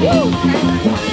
Woo!